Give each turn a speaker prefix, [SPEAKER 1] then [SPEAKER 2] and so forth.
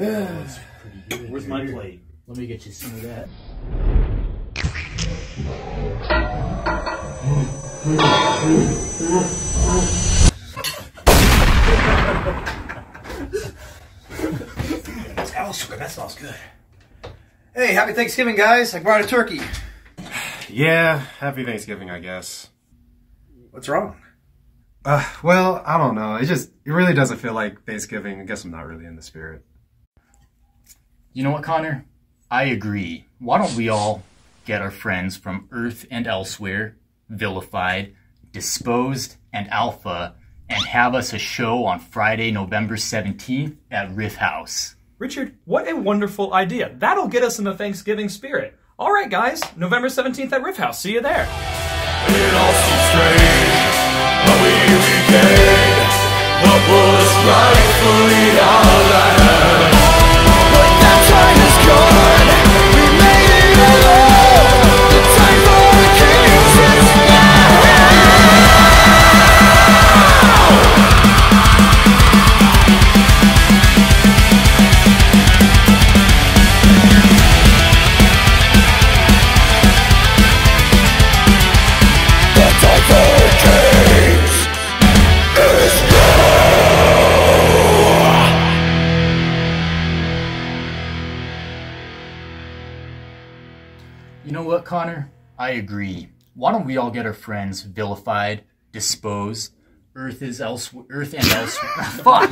[SPEAKER 1] That's pretty good.
[SPEAKER 2] Where's my plate?
[SPEAKER 1] Let me get you some of that.
[SPEAKER 2] Oh, sugar, that smells good. Hey, happy Thanksgiving, guys. I brought a turkey.
[SPEAKER 3] Yeah, happy Thanksgiving, I guess.
[SPEAKER 2] What's wrong?
[SPEAKER 3] Uh, well, I don't know. It just, it really doesn't feel like Thanksgiving. I guess I'm not really in the spirit.
[SPEAKER 4] You know what, Connor? I agree. Why don't we all get our friends from Earth and elsewhere vilified, disposed, and alpha, and have us a show on Friday, November 17th at RiffHouse?
[SPEAKER 5] Richard, what a wonderful idea. That'll get us in the Thanksgiving spirit. All right, guys, November 17th at RiffHouse. See you there.
[SPEAKER 6] It all seems strange, but we regained what was rightfully our land.
[SPEAKER 4] You know what, Connor? I agree. Why don't we all get our friends vilified, disposed, Earth is elsewhere, Earth and elsewhere. Fuck!